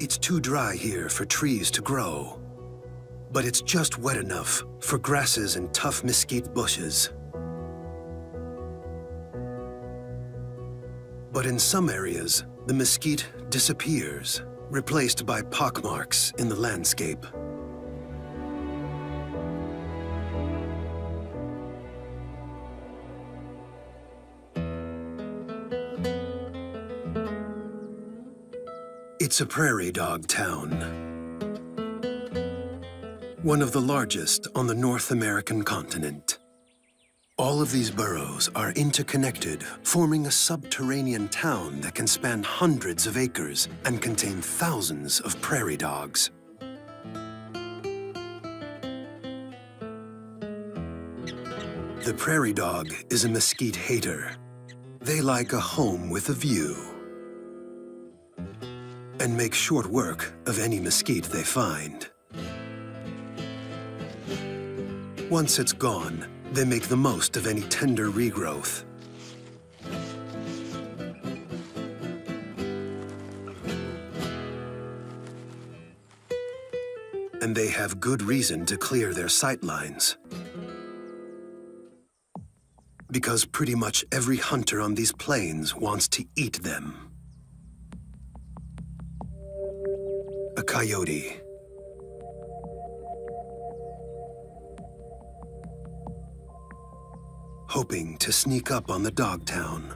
It's too dry here for trees to grow. But it's just wet enough for grasses and tough mesquite bushes. But in some areas, the mesquite disappears, replaced by pockmarks in the landscape. It's a prairie dog town. One of the largest on the North American continent. All of these burrows are interconnected, forming a subterranean town that can span hundreds of acres and contain thousands of prairie dogs. The prairie dog is a mesquite hater. They like a home with a view and make short work of any mesquite they find. Once it's gone, they make the most of any tender regrowth. And they have good reason to clear their sightlines. Because pretty much every hunter on these plains wants to eat them. Coyote. hoping to sneak up on the Dogtown.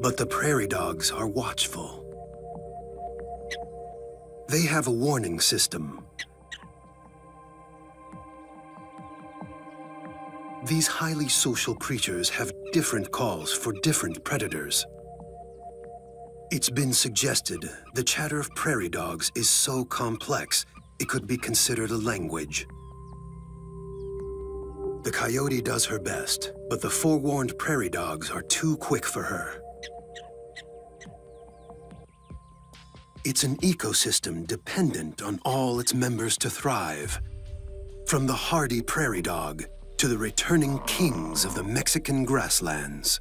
But the prairie dogs are watchful. They have a warning system. These highly social creatures have different calls for different predators. It's been suggested the chatter of prairie dogs is so complex it could be considered a language. The coyote does her best, but the forewarned prairie dogs are too quick for her. It's an ecosystem dependent on all its members to thrive. From the hardy prairie dog to the returning kings of the Mexican grasslands.